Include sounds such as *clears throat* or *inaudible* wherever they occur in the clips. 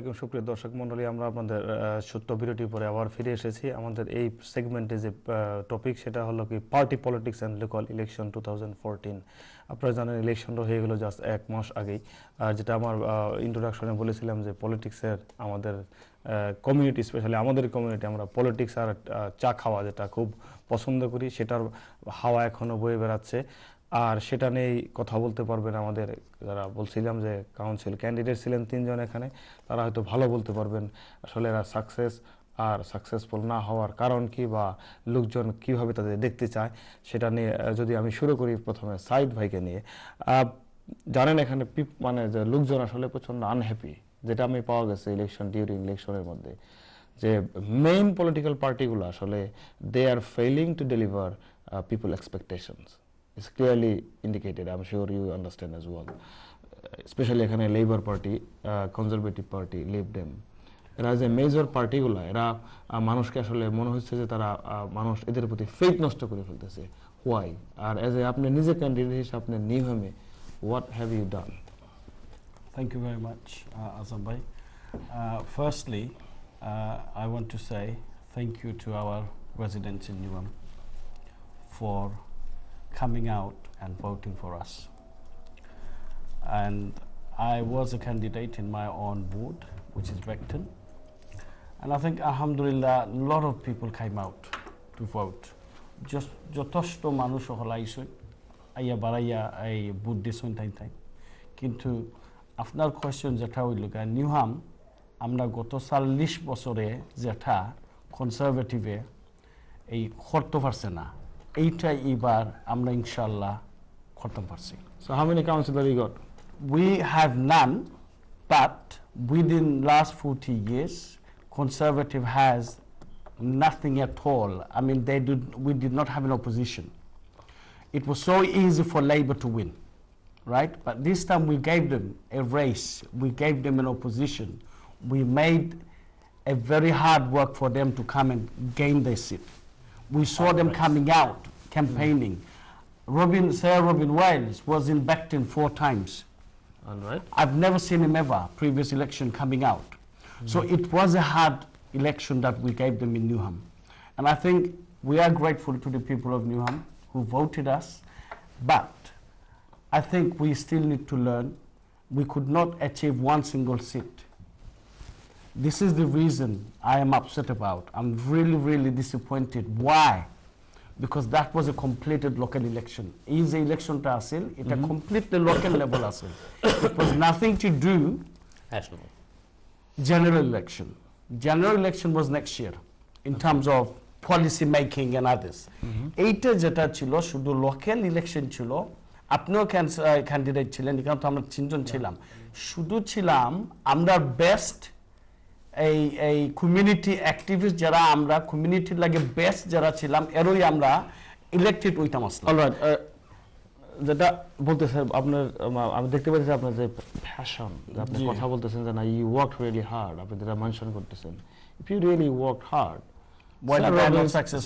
আলাইকুম, সুপ্রিয় দর্শক মণ্ডলী আমরা আপনাদের সত্য বিরতির পরে আবার ফিরে এসেছি। আমাদের এই সেগমেন্টে যে টপিক সেটা হলো কি party politics and local election to আপনারা জানেন ইলেকশনটা হয়ে গেল জাস্ট এক মাস আগেই। আর যেটা আমার ইন্ট্রোডাকশনে বলেছিলাম যে পলিটিক্সের আমাদের কমিউনিটি স্পেশালি আমাদের কমিউনিটি আমরা পলিটিক্স আর চা খাওয়া যেটা খুব পছন্দ করি, সেটার হাওয়া এখনও বয়ে বেড়াচ্ছে। আর সেটা নিয়েই কথা বলতে পারবেন আমাদের যারা বলছিলাম যে কাউন্সিল ক্যান্ডিডেট ছিলেন তিনজন এখানে, তারা হয়তো ভালো বলতে পারবেন আসলে এরা সাকসেস আর সাকসেসফুল না হওয়ার কারণ কি বা লোকজন কীভাবে তাদের দেখতে চায় সেটা নিয়ে যদি আমি শুরু করি প্রথমে সাইদ ভাইকে নিয়ে। জানেন এখানে মানে যে লোকজন আসলে প্রচণ্ড আনহ্যাপি যেটা আমি পাওয়া গেছে ইলেকশন ডিউরিং ইলেকশনের মধ্যে। যে মেইন পলিটিক্যাল পার্টিগুলো আসলে they are failing to deliver people expectations is clearly indicated. I'm sure you understand as well. Specially এখানে Labour Party Conservative Party Lib Dem এরা যে মেজর পার্টিগুলো এরা মানুষকে আসলে মনে হচ্ছে যে তারা মানুষ এদের প্রতি ফেথ নষ্ট করে ফেলতেছে হোয়াই আর এজ এ আপনি নিজে ক্যান্ডিডেট হিসেবে আপনি নিয়মে what have you done uh, Azam Bhai. Uh, firstly, uh, I want to say thank you to our residents in Newham for coming out and voting for us. And I was a candidate in my own ward, which is Beckton. And I think, Alhamdulillah, a lot of people came out to vote. যথেষ্ট মানুষ হলাইছে আইয়া বাড়াইয়া এই বুট দিছেন তাই তাই কিন্তু আপনার কোয়েশ্চন যেটা হইল নিউহাম আমরা গত চল্লিশ বছরে যেটা কনজারভেটিভে এই করতে পারছে না এইটা এবার আমরা ইনশাল্লাহ করতে পারছি so how many councillor you got we have none, but within last 40 years, conservative has nothing at all. I mean, they did, we did not have an opposition. It was so easy for Labour to win, right? But this time we gave them a race. We gave them an opposition. We made a very hard work for them to come and gain their seat. We saw them coming out, campaigning. Mm. Robin, Sir Robin Williams was in Becton four times. All right. I've never seen him ever, previous election, coming out. Mm. So it was a hard election that we gave them in Newham. And I think we are grateful to the people of Newham who voted us. But I think we still need to learn. We could not achieve one single seat. This is the reason I am upset about. I'm really, really disappointed. Why? Because that was a completed local election. Is the election to Asil? It a completely local level Asil. It was nothing to do national. general election. General election was next year in okay. terms of policy making and others. এইটা যেটা ছিল শুধু local election ছিল আপনিও candidate ছিলেন এখানে তো আমরা তিনজন ছিলাম শুধু ছিলাম আমরা বেস্ট এই এই কমিউনিটি অ্যাক্টিভিস্ট যারা আমরা কমিউনিটির লাগে বেস্ট যারা ছিলাম এরই আমরা ইলেক্টেড হইতাম আসলাম যেটা বলতেছে আপনার আমি দেখতে পাচ্ছি আপনার যে ফ্যাশন আপনি কথা বলতেছেন যে না ইউ ওয়ার্ক রিয়েলি হার্ড আপনি যেটা মেনশন করতেছেন if you really work hard?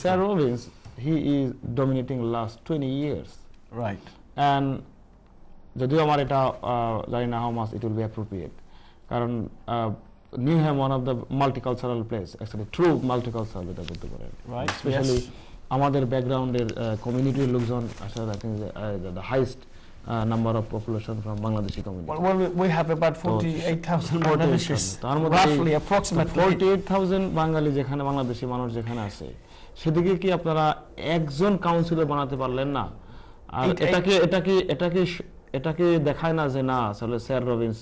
Sir Robbins, he is dominating last 20 years. Right And যদিও আমার এটা জানি না how much it will be appropriate কারণ Newham one of the multicultural place actually true multicultural যেটা বলতে পারেন Right, স্পেশালি আমাদের ব্যাকগ্রাউন্ডের কমিউনিটির লোকজন আসলে I think the highest number of population from Bangladeshi community Well, well, we, we have about 48,000 Bangladeshis. তার মধ্যে Roughly, approximately. Forty eight thousand Bangali যেখানে বাংলাদেশি মানুষ যেখানে আছে সেদিকে কি আপনারা একজন কাউন্সিলর বানাতে পারলেন না আর এটাকে এটাকে এটাকে এটাকে দেখায় না যে না আসলে sir Robbins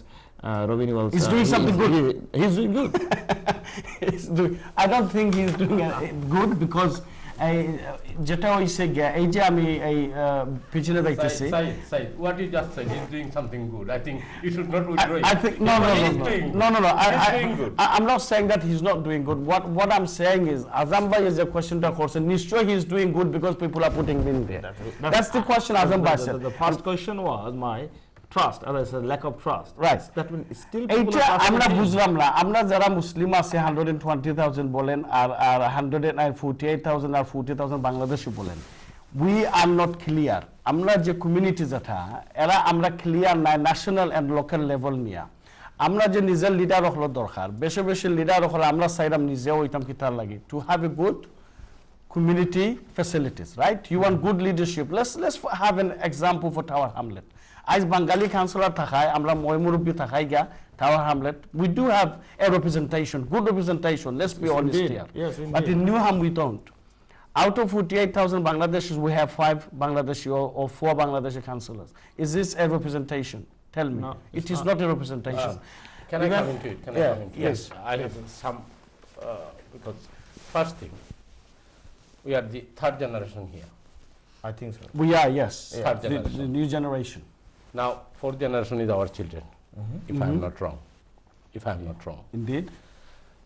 Robin Walls He's doing something good. He is doing good *laughs* He's doing, I don't think he's doing uh, good because এই যেটা হইছে গিয়া এই যে আমি এই আহ, পিছনে দেখতেছি Said, Said, Said, what you just said, he's doing something good. I think you should not withdraw I, I it. think no no But no he's no doing no no no I, He's I, doing good. I, I'm not saying that he's not doing good what what I'm saying is Azamba is a question to course and Nishchoy he's doing good because people are putting him in there that's the question Azamba said The first question was my said, lack of trust. Right. That means still people এইটা আমরা বুঝলাম না আমরা যারা মুসলিম আছে hundred and twenty thousand বলেন আর আর hundred and forty eight thousand R forty thousand Bangladeshi বলেন উই আর নট ক্লিয়ার আমরা যে কমিউনিটি যেটা এরা আমরা ক্লিয়ার নাই ন্যাশনাল অ্যান্ড লোকাল লেভেল নিয়ে আমরা যে নিজের লিডার হলো দরকার বেশি বেশি লিডার হলে আমরা চাইলাম নিজেও হইতাম কি তার লাগে to have a good community facilities, right? You want good leadership. Let's let's f- have an example for Tower Hamlet. As Bengali councillor থাকায় আমরা মই মুরব্বী থাকাই গিয়া Tower Hamlet, we do have a representation, good representation. Let's be Yes, honest indeed. here. Yes, but indeed. in Newham we don't. Out of 48,000 Bangladeshis, we have five Bangladeshi or, or four Bangladeshi councillors. Is this a representation? Tell me. No, it it's is not. not a representation. Can I Even- come into it? Can yeah, I come into yes, it? I have some, uh, because first thing, we are the third generation here. I think so. We are, yes. Yeah. Third The, the generation. new generation. Now, fourth generation is our children, mm -hmm. if I am Mhm. not wrong. If I am not wrong. Indeed.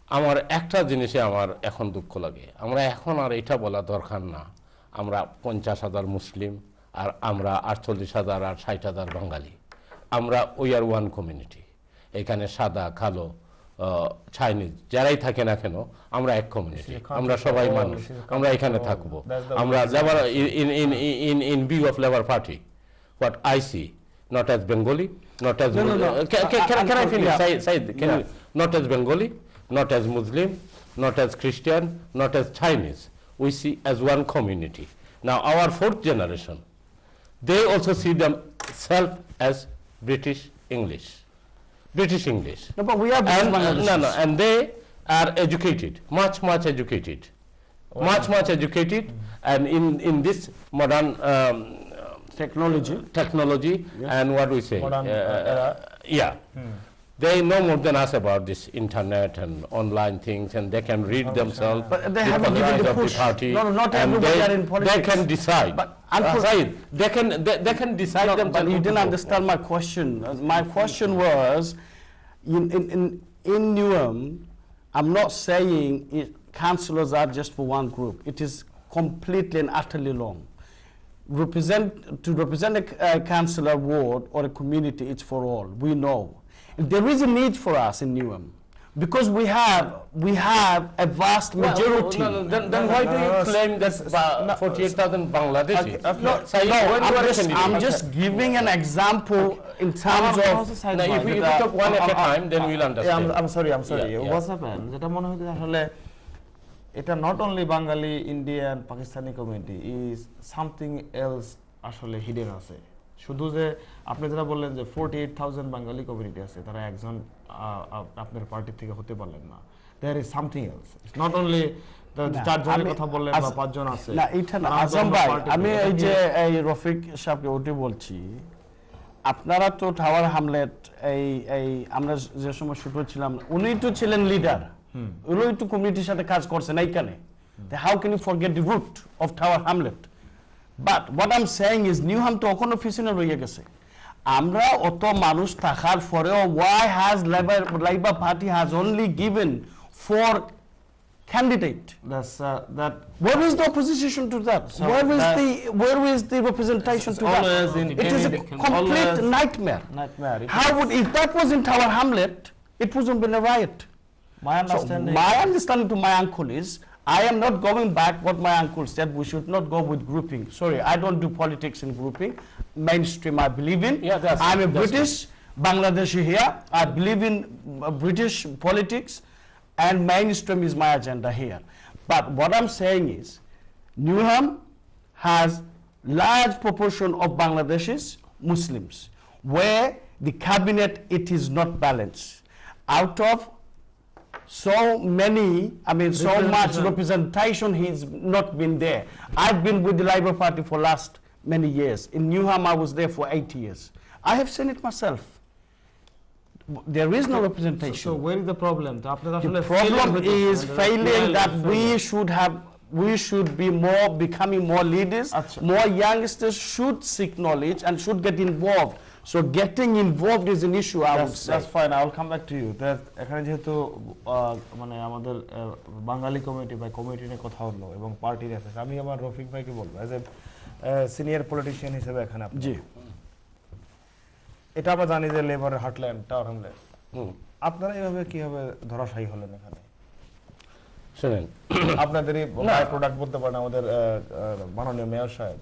আমার একটা জিনিসে আমার এখন দুঃখ লাগে আমরা এখন আর এটা বলা দরকার না আমরা পঞ্চাশ হাজার মুসলিম আর আমরা আটচল্লিশ হাজার আর ষাট হাজার বাঙালি আমরা উই আর ওয়ান কমিউনিটি এখানে সাদা কালো চাইনিজ যারাই থাকে না কেন আমরা এক কমিউনিটি আমরা সবাই মানুষ আমরা এখানে. থাকব আমরা. Labour in in in in view of Labour Party what I see not as Bengali, not as... No, Muslim. no, no. Uh, can, can, can, can I finish? Yeah. Can yeah. you, not as Bengali, not as Muslim, not as Christian, not as Chinese. We see as one community. Now, our fourth generation, they also see themselves as British English. British English. No, but we are British and, No, no, and they are educated, much, much educated. Wow. Much, much educated, mm. and in, in this modern um, Technology. technology Yeah. and what we say, Modern, uh, uh, era. yeah, they know more than us about this internet and online things, and they can read themselves. But they haven't given policies the of push. party, No, no, not and everybody they, are in They can decide. But unfor- Saeed, they can they, they can decide No, themselves. but you didn't understand my question. Uh, My question was, in, in, in, in Newham, I'm not saying it, councillors are just for one group. It is completely and utterly wrong represent to represent a, a councillor ward or a community it's for all we know there is a need for us in Newham because we have we have a vast majority. No, no, no, then, then why do you claim that 48,000 Bangladeshis? Okay, no, no I'm, just, I'm just giving an example okay. in terms of... Now, if we, talk one at a time, then we'll understand. I'm, I'm sorry, I'm sorry. Yeah, yeah. What's happened? এটা not only Bangali Indian Pakistani community is something else আসলে hidden আছে। শুধু যে আপনি যেটা বললেন যে forty eight thousand Bangali community আছে তারা একজন আপনার পার্টি থেকে হতে পারলেন না। There is something else not only চারজনের আমি- কথা বললেন বা আজ- পাঁচজন আছে। না এটা না আজম ভাই আমি এই যে এই রফিক সাহেবকে ওটি বলছি আপনারা তো টাওয়ার হামলেট এই এই আমরা যে সময় শুট ছিলাম উনি তো ছিলেন লিডার উনি তো কমিউনিটির সাথে কাজ করছেন এইখানে how can you forget the root of Tower Hamlet but what I am saying is Newham তো এখনও পিছনে রয়ে গেছে আমরা অত মানুষ থাকার পরেও why has Labour Labour Party has only given for candidate That's, uh, that Where is the opposition to that? So where is that- the where is the representation to that? in it is a complete nightmare. nightmare. How would if that was in Tower Hamlet, it wouldn't been a riot. My So understanding. my understanding to my uncle is I am not going back what my uncle said. We should not go with grouping. Sorry, I don't do politics in grouping. Mainstream, I believe in. Yeah, that's- I'm a that's British Bangladeshi here. I believe in uh, British politics, and mainstream is my agenda here. But what I'm saying is, Newham has large proportion of Bangladeshis Muslims, where the cabinet it is not balanced. Out of so many, I mean, so much representation, he's not been there. I've been with the Labour Party for last many years. In Newham, I was there for eight years. I have seen it myself. There is no representation. So, so where is the problem? The problem is failing that we should have we should be more becoming more leaders, more youngsters should seek knowledge and should get involved. So getting involved is an issue, I would say. that's fine. I will come back to you. That এখানে যেহেতু মানে আমাদের বাঙালি committee বা committee নিয়ে কথা হলো এবং পার্টির আছে আমি আমার রফিক ভাইকে বলব অ্যাজ এ সিনিয়র পলিটিশিয়ান হিসেবে এখানে আপনি জি এটা আমরা জানি যে লেবারের হার্টল্যান্ড টাওয়ার হ্যামলেট হুম। আপনারা এভাবে কীভাবে ধরাশায়ী হলেন এখানে শোনেন আপনাদেরই বাই প্রোডাক্ট বলতে পারেন আমাদের মাননীয় মেয়র সাহেব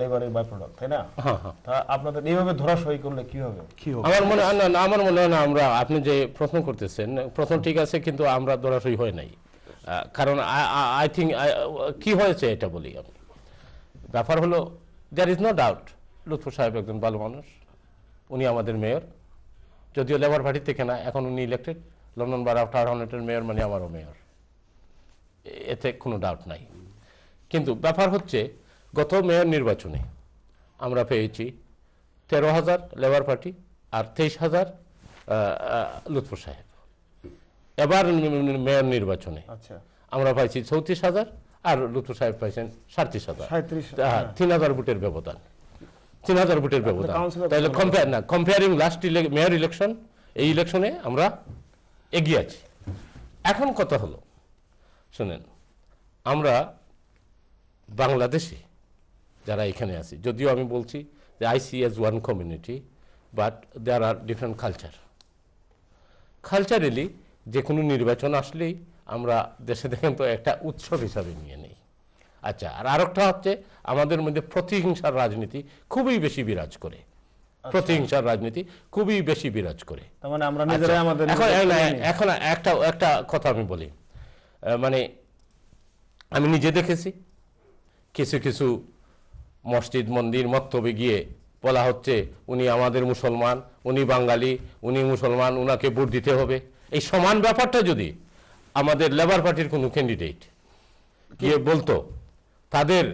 লেবারের বাই প্রোডাক্ট তাই না? হ্যাঁ হ্যাঁ। তা আপনাদের এইভাবে ধরাশয়ী করলে কি হবে? কি হবে? আমার মনে হয় না না, আমার মনে হয় না আমরা আপনি যে প্রশ্ন করতেছেন প্রশ্ন ঠিক আছে কিন্তু আমরা দরাসই হয় নাই। কারণ আই থিঙ্ক কি হয়েছে এটা বলি আমি। ব্যাপার হলো there is no doubt Lutfur Saheb একজন ভালো মানুষ উনি আমাদের মেয়র যদিও লেবার পার্টি থেকে না এখন উনি ইলেক্টেড লন্ডন বার আফটার হান্ড্রেডের মেয়র মানে আমারও মেয়র এতে কোনো ডাউট নাই। কিন্তু ব্যাপার হচ্ছে গত মেয়র নির্বাচনে আমরা পেয়েছি তেরো হাজার লেবার পার্টি আর তেইশ হাজার লুৎফর সাহেব। এবার মেয়র নির্বাচনে আচ্ছা। আমরা পাইছি চৌত্রিশ হাজার আর লুৎফর সাহেব পাইছেন সাঁত্রিশ হাজার। 37 হ্যাঁ, তিন হাজার ভোটের ব্যবধান। তিন হাজার ভোটের ব্যবধান। councillor তাহলে কম্পেয়ার না কম্পেয়ারিং লাস্ট মেয়র ইলেকশন এই ইলেকশনে আমরা এগিয়ে আছি। এখন কথা হলো শুনেন আমরা বাংলাদেশে যারা এখানে আছি। যদিও আমি বলছি যে I see as one community but there are different culture culturally যে কোনো নির্বাচন আসলেই আমরা দেশে দেখেন তো একটা উৎসব হিসাবে নিয়ে নেই। আচ্ছা আর আরেকটা হচ্ছে আমাদের মধ্যে প্রতিহিংসার রাজনীতি খুবই বেশি বিরাজ করে। প্রতিহিংসার রাজনীতি খুবই বেশি বিরাজ করে। মানে আমরা নিজেরাই আমাদের আচ্ছা, এখন একটা একটা কথা আমি বলি। মানে আমি নিজে দেখেছি। কিছু কিছু মসজিদ মন্দির মক্তবে গিয়ে বলা হচ্ছে উনি আমাদের মুসলমান উনি বাঙালি উনি মুসলমান উনাকে ভোট দিতে হবে। এই সমান ব্যাপারটা যদি আমাদের লেবার পার্টির কোনো ক্যান্ডিডেট গিয়ে বলতো তাদের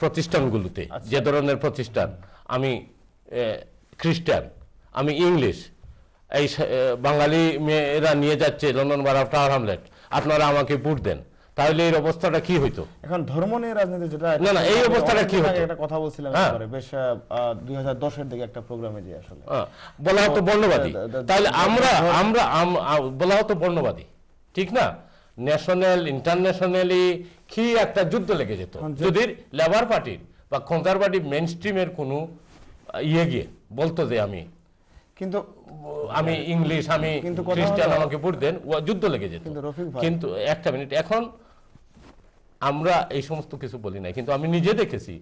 প্রতিষ্ঠানগুলোতে যে ধরনের প্রতিষ্ঠান আমি খ্রিস্টান আমি ইংলিশ এই বাঙালি মেয়েরা নিয়ে যাচ্ছে লন্ডন বার টাওয়ার হামলেট আপনারা আমাকে ভোট দেন। তাহলে এর অবস্থাটা কি হইতো? এখন ধর্ম নিয়ে রাজনীতি যেটা না, না, এই অবস্থাটা কি হতো? একটা কথা বলছিলাম হ্যাঁ। একবারে, বেশ দুই হাজার দশের দিকে একটা প্রোগ্রামে যে আসলে। হ্যাঁ, বলা হতো বর্ণবাদী। তাহলে আমরা আমরা বলা হতো বর্ণবাদী ঠিক না? ন্যাশনাল ইন্টারন্যাশনালি কি একটা যুদ্ধ লেগে যেত? যদি লেবার পার্টির বা কনজারভেটিভ মেন স্ট্রিমের কোনো ইয়ে গিয়ে বলতো যে আমি কিন্তু আমি ইংলিশ আমি খ্রিস্টান আমাকে ভোট দেন যুদ্ধ লেগে যেত। কিন্তু একটা মিনিট এখন আমরা এই সমস্ত কিছু বলি নাই কিন্তু আমি নিজে দেখেছি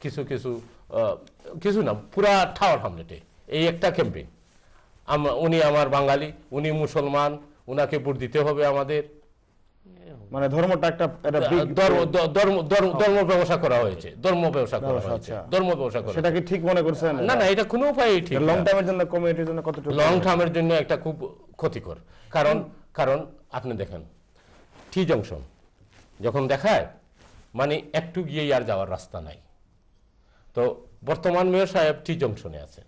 কিছু কিছু কিছু না পুরা টাওয়ার হামলেটে এই একটা ক্যাম্পেইন উনি আমার বাঙালি উনি মুসলমান উনাকে ভোট দিতে হবে আমাদের। মানে ধর্মটা একটা ধর্ম ধর্ম ধর্ম ধর্ম ব্যবসা করা হয়েছে ধর্ম ব্যবসা করা হয়েছে আচ্ছা। ধর্ম ব্যবসা করা সেটা কি ঠিক মনে করছেন? না না এটা কোনো উপায়ই ঠিক লং না। টাইমের জন্য কমিউনিটির জন্য কতটুকু লং টার্মের জন্য একটা খুব ক্ষতিকর। কারণ কারণ আপনি দেখেন টি জংশন যখন দেখায় মানে একটু গিয়েই আর যাওয়ার রাস্তা নাই। তো বর্তমান মেয়র সাহেব টি জংশনে আছেন।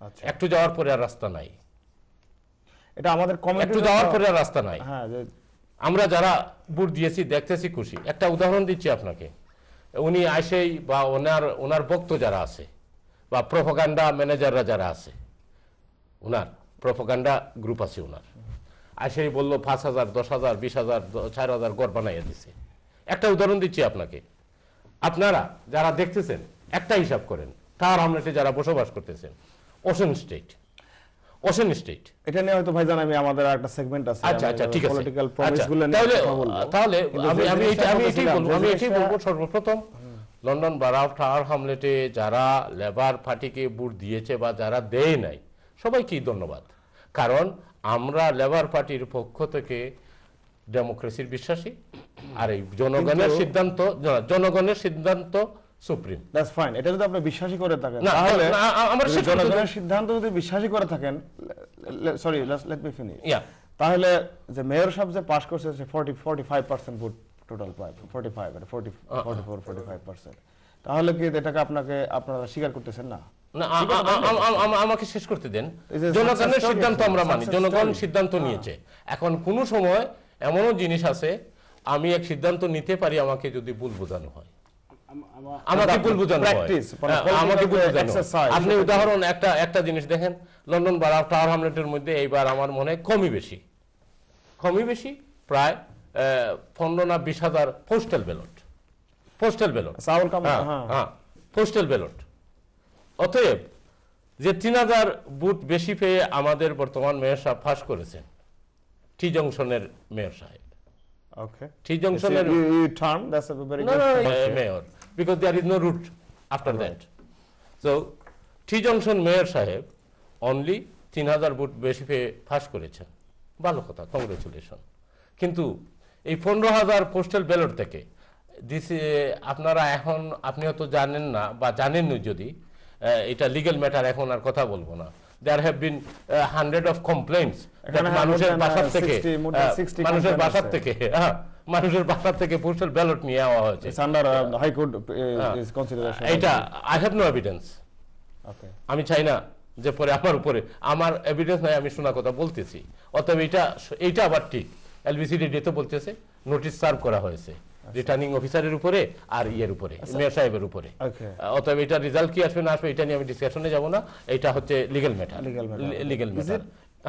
আচ্ছা। একটু যাওয়ার পরে আর রাস্তা নাই। এটা আমাদের একটু যাওয়ার পরে আর রাস্তা নাই। হ্যাঁ আমরা যারা বুট দিয়েছি দেখতেছি খুশি। একটা উদাহরণ দিচ্ছি আপনাকে। উনি আসেই বা ওনার ওনার ভক্ত যারা আছে বা প্রফাগান্ডা ম্যানেজাররা যারা আছে ওনার প্রফাগান্ডা গ্রুপ আছে ওনার আইসেই বলল পাঁচ হাজার দশ হাজার বিশ হাজার চার হাজার গড় বানাইয়া দিছে। একটা উদাহরণ দিচ্ছি আপনাকে। আপনারা যারা দেখতেছেন একটা হিসাব করেন তার হামলেটে যারা বসবাস করতেছেন ওশেন স্টেট। Ocean state. এটা নিয়ে হয়তো ভাই জানাবি আমাদের একটা সেগমেন্ট আছে আচ্ছা আচ্ছা ঠিক আছে। পলিটিক্যাল আচ্ছা, প্রমিসগুলো তাহলে তাহলে আমি আমি আমি এটাই বলব আমি এটাই বলব সর্বপ্রথম লন্ডন বারাও টাওয়ার হামলেটে যারা লেবার পার্টিকে ভোট দিয়েছে বা যারা দেয় নাই সবাইকেই ধন্যবাদ। কারণ আমরা লেবার পার্টির পক্ষ থেকে ডেমোক্রেসির বিশ্বাসী আর এই জনগণের সিদ্ধান্ত জনগণের সিদ্ধান্ত সুপ্রিম দ্যাটস ফাইন এটা যদি আপনি বিশ্বাসী করে থাকেন তাহলে আমার জনগণের সিদ্ধান্ত যদি বিশ্বাসী করে থাকেন sorry let me finish yeah তাহলে যে মেয়র সাহেব যে পাস করছে সে 40 45 পার্সেন্ট ভোট টোটাল পায় 45 আর 40 44 45 পার্সেন্ট তাহলে কি এটাকে আপনাকে আপনারা স্বীকার করতেছেন? না। না আমাকে শেষ করতে দেন। জনগণের সিদ্ধান্ত আমরা মানি জনগণ সিদ্ধান্ত নিয়েছে। এখন কোন সময় এমনও জিনিস আছে আমি এক সিদ্ধান্ত নিতে পারি আমাকে যদি ভুল বোঝানো হয়। আমাকে ভুল বোঝানো হয়। Practice, হ্যাঁ, political আমাকে ভুল বোঝানো আপনি উদাহরণ একটা একটা জিনিস দেখেন লন্ডন বারা টাওয়ার হামলেটের মধ্যে এইবার আমার মনে হয় কমই বেশি। কমই বেশি প্রায় পনেরো না বিশ হাজার পোস্টাল ব্যালট পোস্টাল ব্যালট হ্যাঁ হ্যাঁ। হ্যাঁ পোস্টাল ব্যালট অতএব যে তিন হাজার বুথ বেশি পেয়ে আমাদের বর্তমান মেয়র সাহেব ফাঁস করেছেন টি জংশনের মেয়র সাহেব। ওকে টি জংশনের you, you term that's a very no, good no, uh, mayor because there is no route after that so T junction mayor Saheb only তিন হাজার ভোট বেশি পেয়ে ফাঁস করেছেন। ভালো কথা কংগ্রেচুলেশন কিন্তু এই পনেরো হাজার পোস্টাল ব্যালট থেকে দিস আপনারা এখন আপনি হয়তো জানেন না বা জানেননি যদি এটা লিগেল ম্যাটার এখন আর কথা বলব না there have been hundred of complaints মানুষের বাসার থেকে 60 more than আহ, 60 মানুষের বাসার থেকে মানুষের বাসার থেকে পোস্টাল ব্যালট নিয়ে যাওয়া হয়েছে uh, হ্যাঁ। is consideration. এটা I have no evidence Okay. আমি চাই না যে পরে আমার উপরে আমার এভিডেন্স নাই আমি শোনা কথা বলতেছি অতএব এটা এইটা আবার ঠিক এলবিসিডি ডেতে বলতেছে নোটিশ সার্ভ করা হয়েছে রিটার্নিং অফিসারের উপরে আর ইয়ের উপরে মেয়র সাহেবের উপরে। অতএব এটা রেজাল্ট কি আসবে না আসবে এটা নিয়ে আমি ডিসকাশনে যাব না। এটা হচ্ছে লিগেল ম্যাটার. লিগেল ম্যাটার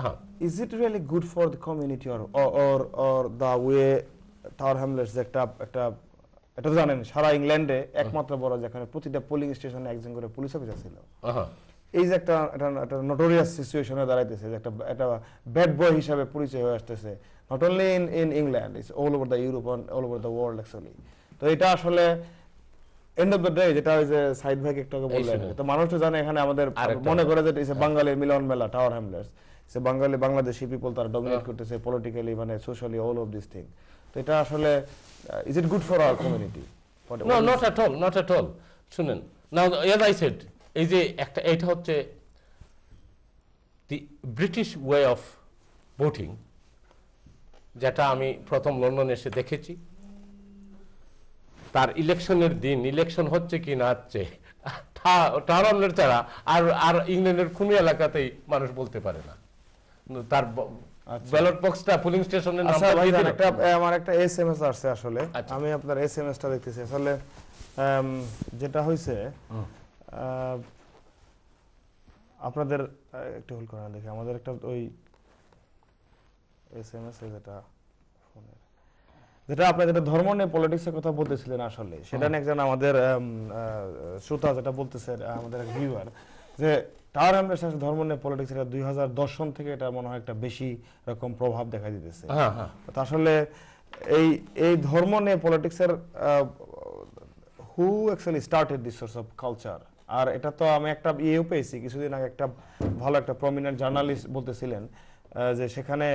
হ্যাঁ। Is it really good for the community or or or, or the way Tower Hamlets যে একটা একটা এটা তো জানেন সারা ইংল্যান্ডে একমাত্র বড় যেখানে প্রতিটা পোলিং স্টেশনে একজন করে পুলিশ অফিসার ছিল। এই যে একটা একটা একটা নোটোরিয়াস সিচুয়েশনে দাঁড়াইতেছে যে একটা একটা ব্যাড বয় হিসাবে পরিচয় হয়ে আসতেছে। Not only in in England it's all over the Europe all over the world actually তো এটা আসলে এন্ড অফ দ্য ডে যেটা ওই যে সাইড ভাই একটু আগে বললেন তো মানুষ তো জানে এখানে আমাদের মনে করে যে ইসে বাঙালির মিলন মেলা টাওয়ার হ্যামলেটস সে বাঙালি বাংলাদেশি পিপল তারা ডমিনেট করতেছে পলিটিক্যালি মানে socially all of this thing তো এটা আসলে is it good for our community no not at all not at all শুনেন। নাও এজ আই সেড এই যে একটা এটা হচ্ছে the British way of voting যেটা আমি প্রথম লন্ডন এসে দেখেছি তার ইলেকশনের দিন ইলেকশন হচ্ছে কি না হচ্ছে টাউনের ছাড়া আর আর ইংল্যান্ডের কোনো এলাকাতেই মানুষ বলতে পারে না তার আচ্ছা। ব্যালট বক্সটা পুলিং স্টেশনের আচ্ছা। একটা আমার একটা এসএমএস আসছে আসলে আচ্ছা। আমি আপনার এসএমএসটা দেখতেছি আসলে যেটা হয়েছে আহ, আপনাদের একটু হোল্ড করেন দেখি আমাদের একটা ওই এসএমএস যেটা ফোনের। যেটা আপনি যেটা ধর্ম নিয়ে পলিটিক্সের কথা বলতেছিলেন আসলে সেটা নিয়ে একজন আমাদের শ্রোতা যেটা বলতেছে আমাদের এক ভিউয়ার যে টাওয়ার হ্যামলেটস আসলে ধর্ম নিয়ে পলিটিক্স এটা দুই হাজার দশ সন থেকে এটা মনে হয় একটা বেশি রকম প্রভাব দেখা দিতেছে। হ্যাঁ হ্যাঁ। আসলে এই এই ধর্ম নিয়ে পলিটিক্সের who actually started this source of culture আর এটা তো আমি একটা ইয়েও পেয়েছি কিছুদিন আগে একটা ভালো একটা প্রমিনেন্ট জার্নালিস্ট বলতেছিলেন যে সেখানে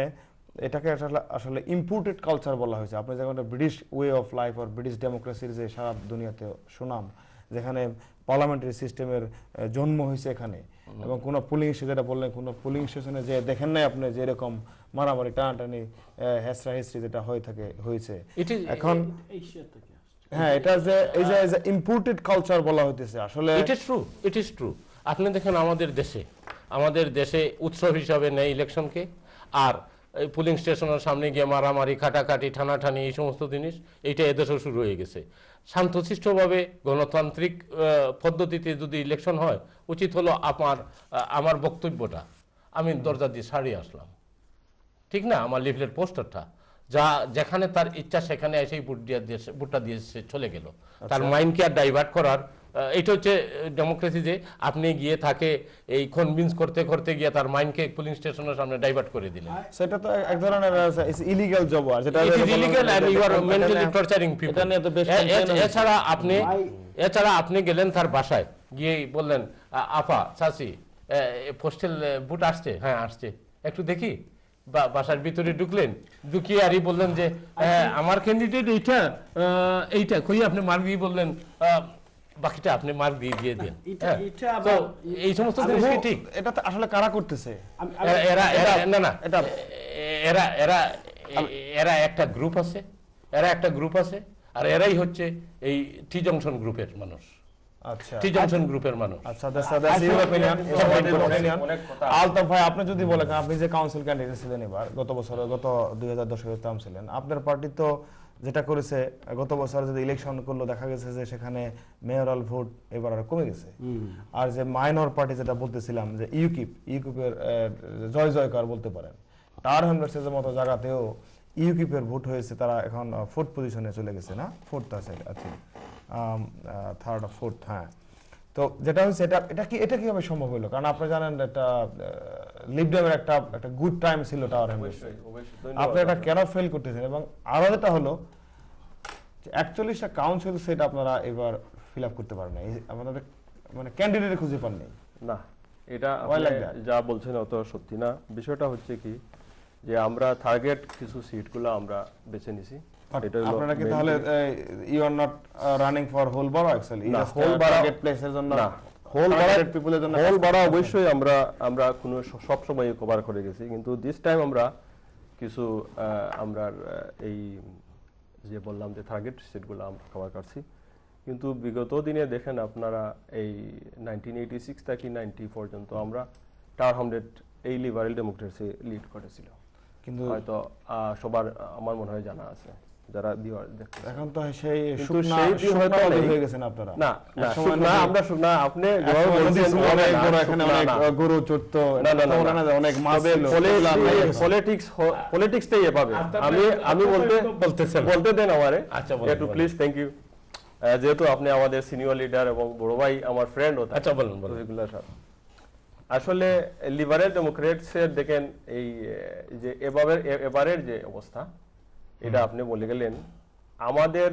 এটাকে আসলে আসলে ইম্পোর্টেড কালচার বলা হয়েছে। আপনি যেমন ব্রিটিশ ওয়ে অফ লাইফ আর ব্রিটিশ ডেমোক্রেসির যে সারা দুনিয়াতে সুনাম যেখানে পার্লামেন্টারি সিস্টেমের জন্ম হয়েছে এখানে এবং কোনো পুলিং যেটা বললেন কোনো পুলিং স্টেশনে যে দেখেন নাই আপনি যে এরকম মারামারি টানাটানি হেসরা হেসরি যেটা হয়ে থাকে হয়েছে। এখন হ্যাঁ এটা যে এই যে ইম্পোর্টেড কালচার বলা হইতেছে আসলে it is true it is true আপনি দেখেন আমাদের দেশে আমাদের দেশে উৎসব হিসাবে নেয় ইলেকশনকে আর এই পুলিং স্টেশনের সামনে গিয়ে মারামারি কাটাকাটি ঠানাঠানি এই সমস্ত জিনিস এইটা এদেশেও শুরু হয়ে গেছে। শান্তশিষ্টভাবে গণতান্ত্রিক পদ্ধতিতে যদি ইলেকশন হয় উচিত হলো আমার আমার বক্তব্যটা। আমি দরজা দিয়ে সারিয়ে আসলাম। ঠিক না? আমার লিফলেট পোস্টারটা। যা যেখানে তার ইচ্ছা সেখানে এসেই ভোট দিয়ে ভোটটা দিয়ে চলে গেল। তার মাইন্ডকে আর ডাইভার্ট করার এটা হচ্ছে ডেমোক্রেসি যে আপনি গিয়ে তাকে এই কনভিন্স করতে করতে গিয়ে তার মাইন্ডকে পুলিং স্টেশনের সামনে ডাইভার্ট করে দিলেন। সেটা তো এক ধরনের ইলিগাল জব আর is illegal and you are এটা mentally নিয়ে- এটা নিয়ে তো বেশ। এছাড়া আপনি এছাড়া আপনি গেলেন তার বাসায় গিয়ে বললেন "আ- আপা চাচি পোস্টেল বুট আসছে? হ্যাঁ আসছে। একটু দেখি। বা- বাসার ভিতরে ঢুকলেন? ঢুকিয়ে আরই বললেন যে "হ্যাঁ, আমার ক্যান্ডিডেট এইটা আহ, এইটা। কই আপনি দিয়ে বললেন বাকিটা আপনি মার্ক দিয়ে দিয়ে দেন। এটা- হ্যাঁ। এই সমস্ত জিনিস কি ঠিক? এটা তো আসলে কারা করতেছে? এরা- এরা না না। এটা- এরা এরা এরা একটা গ্রুপ আছে। এরা একটা গ্রুপ আছে আর এরাই হচ্ছে এই টি জংশন গ্রুপের মানুষ। আচ্ছা। টি জংশন গ্রুপের মানুষ। আচ্ছা that's that's your opinion Altaf Bhai আপনি যদি বলেন আপনি যে কাউন্সিল ক্যান্ডিডেট ছিলেন এবার গত বছর গত দুই হাজার দশকের তাম ছিলেন আপনার পার্টি তো যেটা করেছে গত বছর যদি ইলেকশন করল দেখা গেছে যে সেখানে মেয়রাল ভোট এবার আর কমে গেছে। আর যে মাইনর পার্টি যেটা বলতেছিলাম যে ইউকিপ ইউকিপের জয় জয়কার বলতে পারেন টার হ্যামলেটসের মতো জায়গাতেও ইউকিপের ভোট হয়েছে তারা এখন ফোর্থ পজিশনে চলে গেছে না? ফোর্থ আছে আছে থার্ড ফোর্থ হ্যাঁ। তো যেটা হচ্ছে এটা এটা কি এটা কীভাবে সম্ভব হলো? কারণ আপনি জানেন একটা লিপডেমের একটা একটা গুড টাইম ছিল টাওয়ার আপনি এটা কেন ফেল করতেছেন? এবং আরও যেটা হলো একচল্লিশটা কাউন্সিল সেট আপনারা এবার ফিল আপ করতে পারে না এই আমাদের মানে ক্যান্ডিডেট খুঁজে পান নাই না এটা যা বলছেন অত সত্যি না। বিষয়টা হচ্ছে কি যে আমরা টার্গেট কিছু সিটগুলো আমরা বেছে নিছি। আপনারা কি তাহলে you are not running for whole borough actually না, whole borough- টার্গেট প্লেসের জন্য? না হোল people জন্য হোল বাড়া অবশ্যই আমরা আমরা কোনো সব সময় কভার করে গেছি। কিন্তু দিস টাইম আমরা কিছু আমরা এই যে বললাম যে টার্গেট সিটগুলো আমরা কভার করছি। কিন্তু বিগত দিনে দেখেন আপনারা এই নাইনটিন এইটি সিক্স থেকে নাইনটি পর্যন্ত আমরা টাওয়ার হান্ড্রেড এই লিবারেল ডেমোক্রেসি লিড করেছিল। কিন্তু হয়তো সবার আমার মনে হয় জানা আছে। যারা দিয়ে দেখতে এখন তো সেই শুকনা সেই দিন হয়তো শুকনা হয়ে গেছেন আপনারা। না না শুকনা আমরা শুকনা আপনি যেভাবে বলছেন, অনেক বড়, এখানে অনেক গরু চড়তো না না এটা তো যে অনেক মাছ পলিটিক্স পলিটিক্সটাই এভাবে আমি আমি বলতে বলতেছেন। বলতে দেন আমারে। আচ্ছা, একটু প্লিজ থ্যাংক ইউ যেহেতু আপনি আমাদের সিনিয়র লিডার এবং বড় ভাই আমার ফ্রেন্ড আচ্ছা, বলেন। রফিকুল্লাহ আসলে লিবারেল ডেমোক্রেটসের দেখেন এই যে এবারের এবারের যে অবস্থা এটা আপনি বলে গেলেন। আমাদের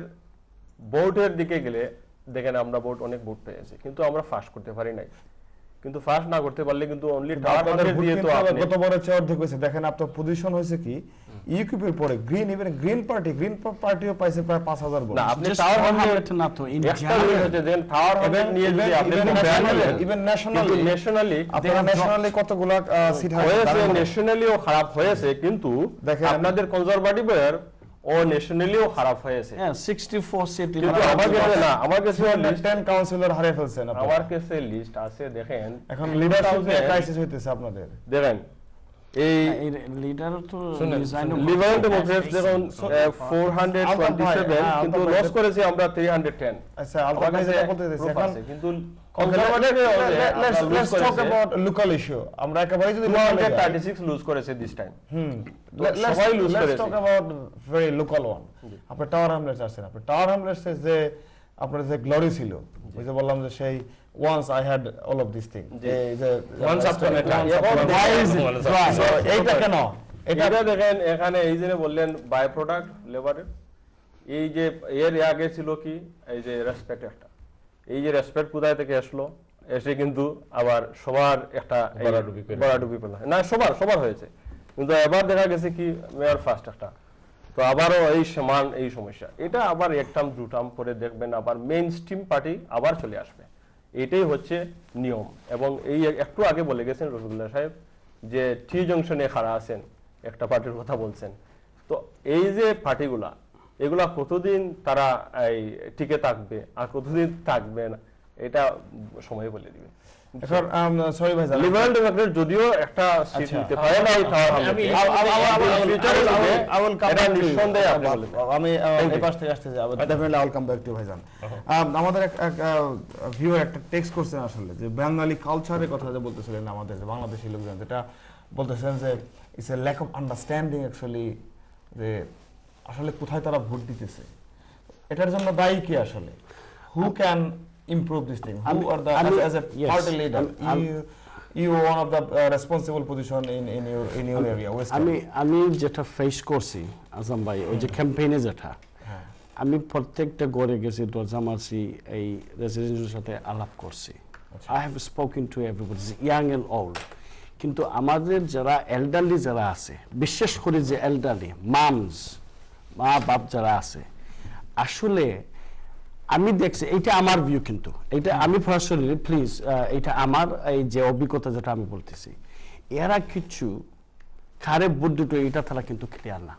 ভোটের দিকে গেলে দেখেন আমরা ভোট অনেক ভোট পেয়েছি কিন্তু আমরা ফাঁস করতে পারি নাই। কিন্তু ফাঁস না করতে পারলে কিন্তু অনলি দিয়ে তো আপনি গতবারের চেয়ে অর্ধেক হয়েছে। দেখেন আপনার পজিশন হয়েছে কি? ইউকিপের পরে Green even Green Party Green পার্টিও পাইছে প্রায় পাঁচ হাজার ভোট না আপনি টাওয়ার হান্ড্রেড না তো, হচ্ছে দেখেন টাওয়ার হান্ড্রেড নিয়ে যদি আপনি ইভেন ন্যাশনালি ন্যাশনালি আপনারা ন্যাশনালি কতগুলা সিট হয়েছে ন্যাশনালিও খারাপ হয়েছে কিন্তু দেখেন- আপনাদের কনজারভেটিভের ও ন্যাশনালিও খারাপ হয়েছে। হ্যাঁ 64 seat in কিন্তু আমার কাছে না আমার কাছে কাউন্সিলর হারিয়ে ফেলছেন আমার কাছে লিস্ট আছে দেখেন এখন লিডার হাউসে ক্রাইসিস হইতেছে আপনাদের। দেখেন এই লিডার তো লিবারেল। ডেমোক্রেটস হ্যাঁ, কিন্তু লস করেছি আমরা থ্রি হান্ড্রেড টেন আচ্ছা আলতাফ ভাই যেটা বলতে চাইছে, এখন কিন্তু let's let's talk about local issue আমরা একেবারেই যদি local এ যাই, লুজ করেছে দিস টাইম হুম। তো Let- let's- let's talk about very local one আপনি টাওয়ার হ্যামলেটস আসছেন। আপনি টাওয়ার যে আপনার যে গ্লোরি ছিল ওই যে বললাম যে সেই had all of this thing যে যে Once upon a time. Why is it? Once So. এইটা কেন এটা দেখেন এখানে এই যে বললেন বাই প্রোডাক্ট লেবারের এই যে এর আগে ছিল কি এই যে রেসপেক্ট একটা এই যে রেসপেক্ট কোথায় থেকে আসলো এসে কিন্তু আবার সবার একটা এই বড়াডুবি পেল না সবার সবার হয়েছে কিন্তু এবার দেখা গেছে কি মেয়র ফার্স্ট একটা তো আবারও এই সমান এই সমস্যা এটা আবার এক টার্ম দু টার্ম করে দেখবেন আবার মেইন স্ট্রিম পার্টি আবার চলে আসবে এটাই হচ্ছে নিয়ম। এবং এই একটু আগে বলে গেছেন রফিকুল্লাহ সাহেব যে টি জংশনে খাড়া আছেন, একটা পার্টির কথা বলছেন। তো এই যে পার্টিগুলা, এগুলা কতদিন তারা এই টিকে থাকবে আর কতদিন থাকবে না, এটা সময় বলে দিবে। এখন সরি ভাই লিবারেল ডেমোক্রেট যদিও একটা সিট আচ্ছা। নিতে পারে না আমি- এই পাশ থেকে আসতে যাব definitely I come back to ভাইজান। আমাদের এক ভিউয়ার একটা টেক্সট করছেন আসলে যে বাঙালি কালচারের কথা যে বলতেছিলেন আমাদের যে বাংলাদেশি লোকজন যেটা বলতেছেন যে it's a lack of understanding actually যে আসলে কোথায় তারা ভোট দিতেছে। এটার জন্য দায়ী কি আসলে? Who can improve this thing who আমি- আর দ্য আমি- as a yes, party leader আমি- আমি- you you one of the responsible position in in your in your area west আমি আমি যেটা ফেস করছি আজম ভাই ওই যে ক্যাম্পেইনে যেটা হ্যাঁ। আমি প্রত্যেকটা ঘরে গেছি দরজা মারছি এই রেসিডেন্টের সাথে আলাপ করছি। I have spoken to everybody young and old কিন্তু আমাদের যারা এল্ডারলি যারা আছে বিশেষ করে যে এল্ডারলি মামস মা বাপ যারা আছে আসলে আমি দেখছি এটা আমার ভিউ কিন্তু। এটা আমি ফরাসরি প্লিজ এটা আমার এই যে অভিজ্ঞতা যেটা আমি বলতেছি। এরা কিছু খারে বুদ দুটো এটা তাহলে কিন্তু ক্লিয়ার না।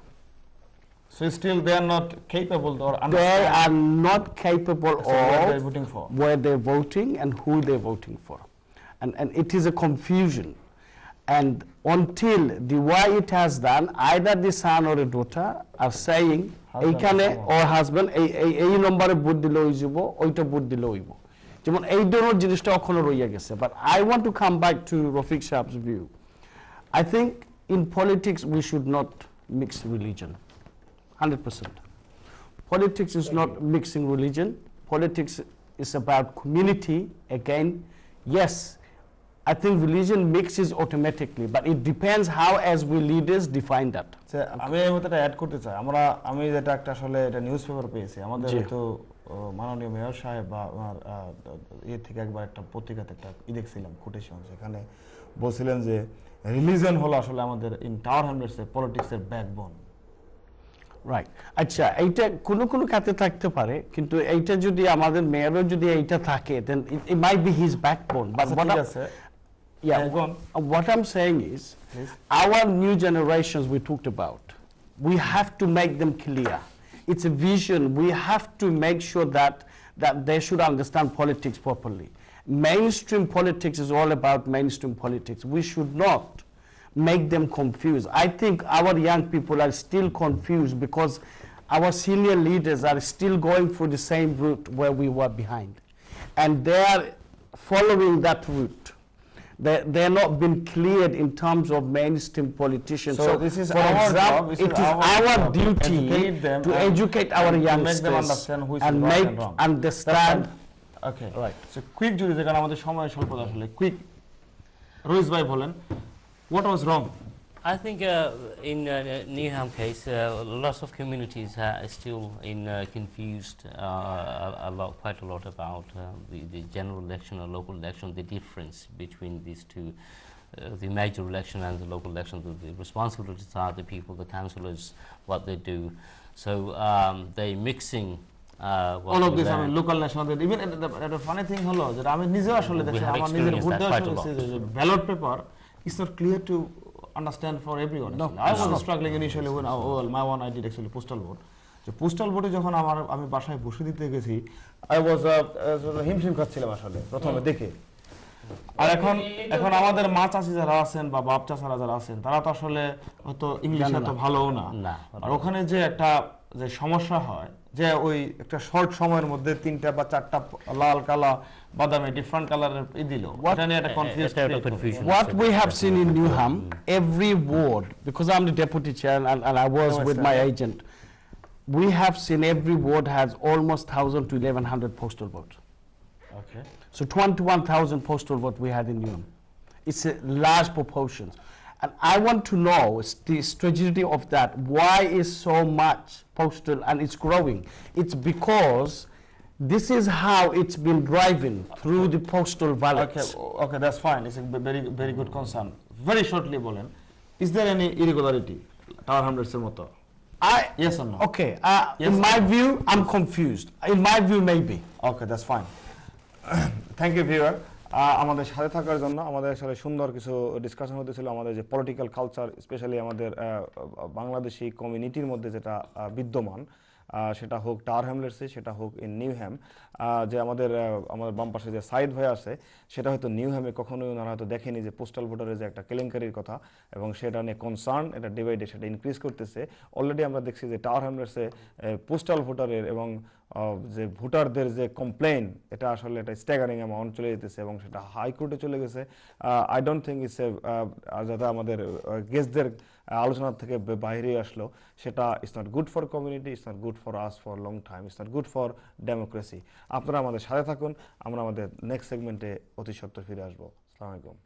So still they are not who they voting for and and it is confusion And until the why it has done, either the son or a daughter are saying, Husband এইখানে or someone. or husband এই এই এই নম্বরে বুট দিলে হইব ওইটা বুট দিলে হইব যেমন এই ধরনের জিনিসটা এখনো রইয়া গেছে but I want to come back to Rafiq সাহেবস view I think in politics we should not mix religion 100%. Politics is not mixing religion. Politics is about community. Again, yes, I think religion mixes automatically, but it depends how, as we leaders, define that. আমি এই মতো add করতে চাই। আমরা আমি যেটা একটা আসলে এটা নিউজ পেপার পেয়েছি। আমাদের ও, মাননীয় মেয়র সাহেব বা আমার ইয়ে থেকে একবার একটা পত্রিকাতে একটা ই দেখছিলাম কোটেশন সেখানে বলছিলেন যে রিলিজন হলো আসলে আমাদের ইন টাওয়ার হ্যামলেটসে পলিটিক্সের ব্যাকবোন রাইট আচ্ছা এইটা কোনো কোনো খাতে থাকতে পারে কিন্তু এইটা যদি আমাদের মেয়রও যদি এইটা থাকে then it might be his backbone but yeah uh, what i'm saying is Please. our new generations we talked about we have to make them clear. It's a vision. We have to make sure that that they should understand politics properly. Mainstream politics is all about mainstream politics. We should not make them confused. I think our young people are still confused because our senior leaders are still going for the same route where we were behind. And they are following that route they, they're not been cleared in terms of mainstream politicians. So so this is for our example, job, it is is our our, duty educate them to educate our and to make them understand who is and make and wrong. understand. Okay, Right. So quick যদি যেখানে আমাদের সময় স্বল্পতা আসলে quick Rohit ভাই বলেন what was wrong I think uh, in uh, Newham case, uh, lots of communities are still in uh, confused uh, a, a lot, quite a lot about uh, the, the general election or local election, the difference between these two, uh, the major election and the local election. The, the responsibilities are the people, the councillors, what they do. So um, they mixing. Uh, what all of we this আমি learn. Local national even একটা funny thing হলো যেটা আমি নিজেও আসলে We দেখছি have আমার নিজের experienced ভোট that দেওয়ার quite a সময় lot. যে ballot paper it's not clear to Understand for everyone I was struggling initially when I, well, my one I did actually postal vote. যে postal ভোটে যখন আমার আমি বাসায় বসে দিতে গেছি আই ওয়াজ হিমশিম খাচ্ছিলাম আসলে প্রথমে দেখে। আর এখন এখন আমাদের মা চাষি যারা আছেন বা বাপ চাষারা যারা আছেন তারা তো আসলে হয়তো ইংলিশে তো ভালোও না, আর ওখানে যে একটা যে সমস্যা হয় যে ওই একটা শর্ট সময়ের মধ্যে তিনটা বা চারটা লাল কালা বাদামি ডিফারেন্ট কালারের ই দিল এটা নিয়ে একটা have seen in Newham, every ward, because I'm the deputy chair and, and I was No, with it's my okay. agent, we have seen every ward has almost 1,000 to 1,100 postal votes. Okay So 21,000 postal vote we had in Newham. It's a large proportion. And I want to know the strategy of that. Why is so much postal and it's growing? It's because this is how it's been driving through the postal value. Okay, okay, that's fine. It's a very, very good concern. Very shortly, Bolin, is there any irregularity? Tower hundreds. I yes or no? Okay. Uh, yes in my no? view, I'm confused. In my view, maybe. Okay, that's fine. *clears throat* Thank you, viewer. আমাদের সাথে থাকার জন্য আমাদের আসলে সুন্দর কিছু discussion হতেছিল আমাদের যে পলিটিক্যাল কালচার স্পেশালি আমাদের বাংলাদেশি কমিউনিটির মধ্যে যেটা বিদ্যমান সেটা হোক টার হ্যামলেটসে সেটা হোক ইন নিউ হ্যাম যে আমাদের আমাদের বাম পাশে যে সাইড হয়ে আছে, সেটা হয়তো নিউ হ্যামে কখনোই ওনারা হয়তো দেখেনি যে পোস্টাল ভোটারের যে একটা কেলেঙ্কারির কথা এবং সেটা নিয়ে কনসার্ন এটা ডিভাইডে সেটা ইনক্রিজ করতেছে। অলরেডি আমরা দেখছি যে টার হ্যামলেটসে পোস্টাল ভোটারের এবং যে ভোটারদের যে কমপ্লেন এটা আসলে এটা স্ট্যাগারিং অ্যামাউন্ট চলে যেতেছে এবং সেটা হাইকোর্টে চলে গেছে। I don't think it's a যাতে আমাদের গেস্টদের আলোচনা থেকে বাইরে আসলো, সেটা it's not good for community it's not good for us for long time it's not good for democracy আপনারা আমাদের সাথে থাকুন, আমরা আমাদের নেক্সট সেগমেন্টে অতি সত্তর ফিরে আসব। আসসালামু আলাইকুম।